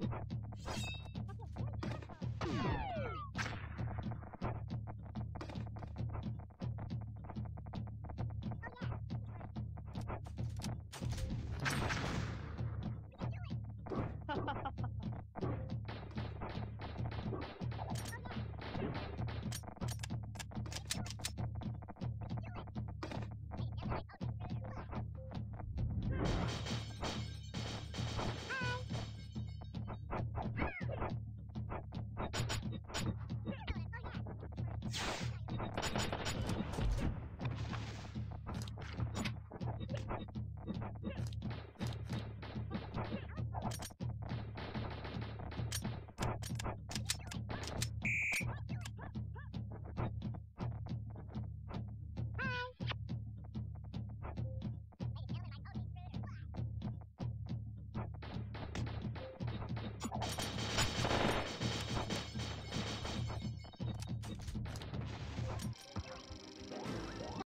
Hey!